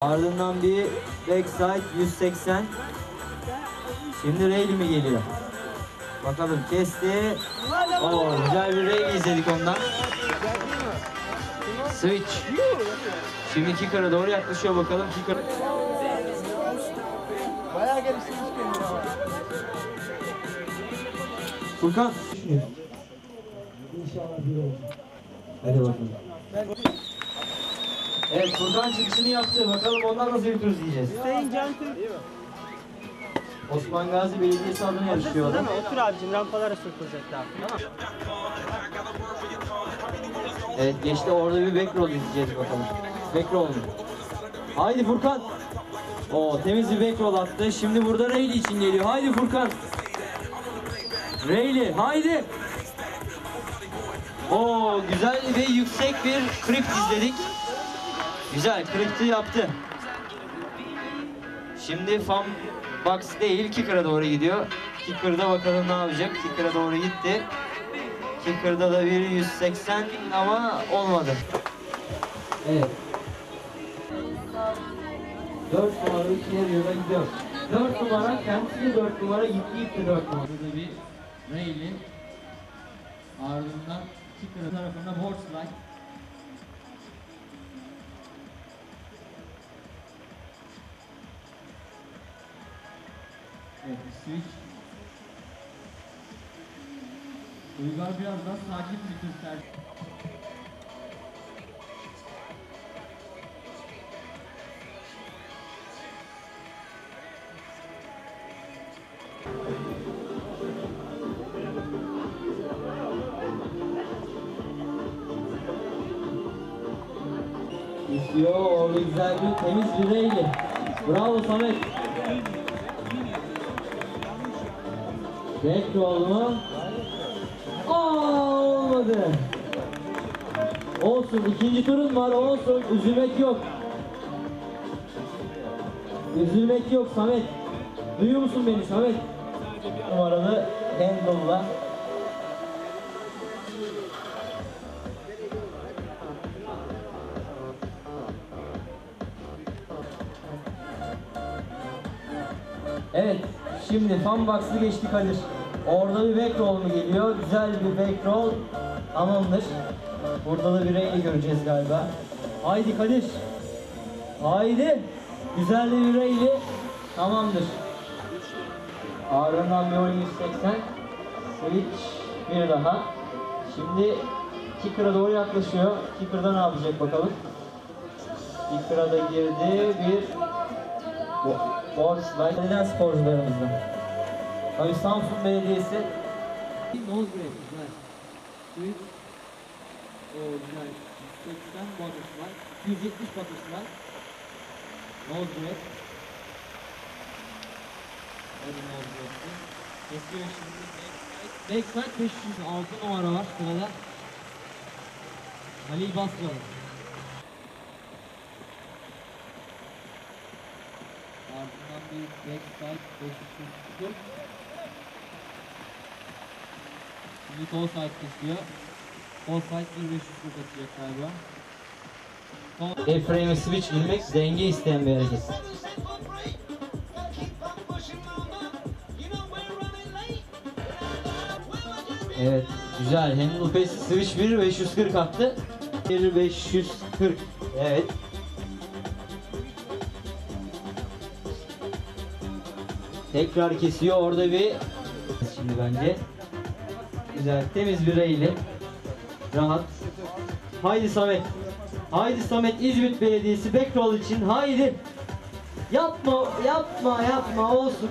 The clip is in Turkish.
Ardından bir backside 180. Şimdi rail mi geliyor? Bakalım kesti. Oo, güzel bir rail izledik ondan. Switch. Şimdi kicker'a doğru yaklaşıyor bakalım. Kicker. Bayağı ama. Furkan. İnşallah bir olur. Hadi bakalım. Evet Furkan çıkışını yaptı. Bakalım ondan nasıl bir tur izleyeceğiz. Hüseyin Can Türk. Osman Gazi Belediyesi adına yarışıyor Değil mi? Otur abicim rampalara sürtülecekler. Tamam. Evet geçti orada bir back roll izleyeceğiz bakalım. Back roll mu? Haydi Furkan. Oo temiz bir back roll attı. Şimdi burada Rayleigh için geliyor. Haydi Furkan. Rayleigh haydi. Oo güzel ve yüksek bir krip izledik. Güzel kripti yaptı. Şimdi fan box değil kicker'a doğru gidiyor. Kicker'da bakalım ne yapacak. Kicker'a doğru gitti. Kicker'da da bir 180 ama olmadı. Evet. 4 numara ikiye yola gidiyor. 4 numara kendisi de 4 numara gitti gitti 4 numara. Burada bir Rayleigh ardından kicker tarafında board slide. Switch. Uygar biraz daha sakin bir tercih. İstiyor orada güzel bir temiz reyli. Bravo Samet. Back roll mu? Olmadı. Olsun ikinci turun var olsun üzülmek yok. Üzülmek yok Samet. Duyuyor musun beni Samet? Numaralı handle'la. Evet, şimdi fan box'ı geçti Kadir. Orada bir back roll mu geliyor? Güzel bir back roll. Tamamdır. Burada da bir Rayleigh göreceğiz galiba. Haydi Kadir. Haydi. Güzel bir Rayleigh. Tamamdır. Ardından bir 180. Switch bir daha. Şimdi Kicker'a doğru yaklaşıyor. Kicker'da ne yapacak bakalım. Kicker'a da girdi. Bir Bo- Board slide. Neden sporcularımızdan? Tabii Samsun Belediyesi. Nose break güzel. Switch. O güzel. 180 butter slide. 170 butter slide. Nose break. Hadi nose break'ti. Kesiyor şimdi. Backside. Backside 506 numara var sırada. Halil Basralı. Ardından bir backside 540. Şimdi sol side kesiyor. Sol side 1540 atacak galiba. Airframe'e switch girmek denge isteyen bir hareket. Evet, güzel. Hem Lopez switch 1 540 attı. 1 540. Evet. Tekrar kesiyor orada bir. Şimdi bence güzel temiz bir ile rahat. Haydi Samet. Haydi Samet İzmit Belediyesi backroll için haydi. Yapma yapma yapma olsun